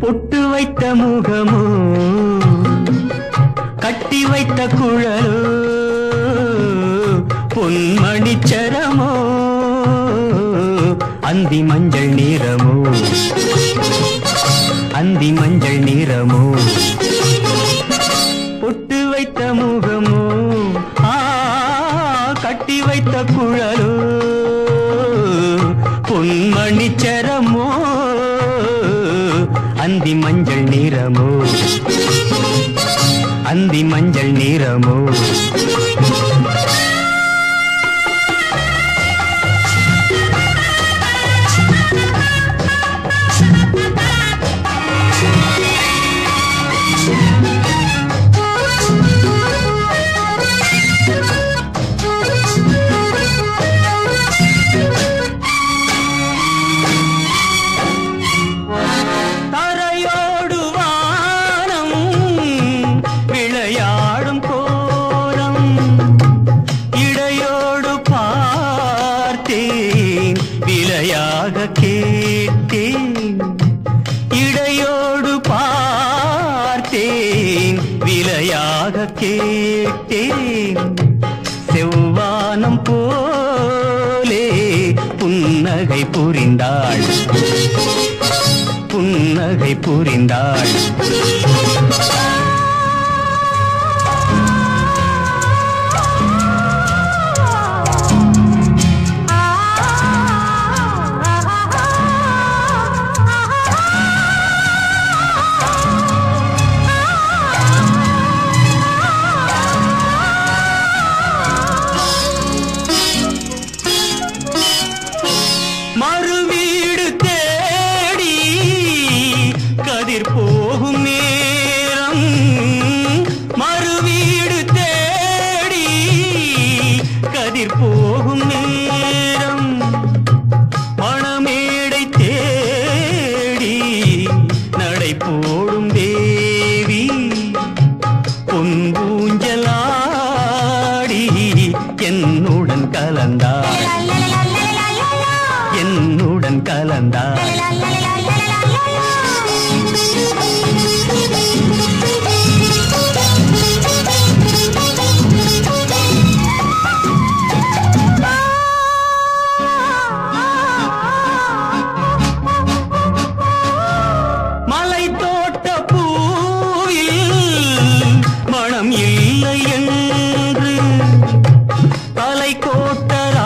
பொட்டு வைத்த முகமோ கட்டி வைத்த குழலோ பொன்மணிச்சரமோ அந்தி மஞ்சள் நிறமோ அந்தி மஞ்சள் நிறமோ. பொட்டு வைத்த முகமோ ஆ கட்டி வைத்த குழலோ பொன்மணிச்சரமோ அந்தி மஞ்சள் நிறமோ? அந்தி மஞ்சள் நிறமோ? விலையாக கேட்டேன் இடையோடு பார்த்தேன் விலையாக கேட்டேன். செவ்வானம் போலே புன்னகை புரிந்தாள் புன்னகை புரிந்தாள். உயிர் போகும் நேரம் மறுவீடு தேடி கதிர் போகும் நேரம். பணமேடை தேடி நடை போடும் தேவி பொன்பூஞ்சலாடி என்னுடன் கலந்தாள் என்னுடன் கலந்தாள் கோட்டராணி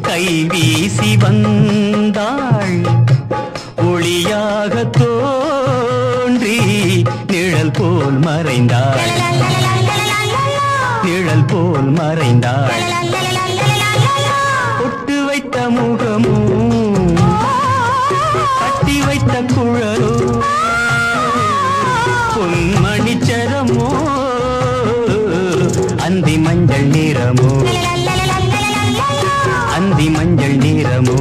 கை வீசி வந்தாள். ஒளியாக தோன்றி நிழல் போல் மறைந்தாள். நிழல் போல் மறைந்தாள். ஒட்டு வைத்த முகமும் கட்டி வைத்த குழலோ பொன்மணிச்சரமோ அந்திம తీరము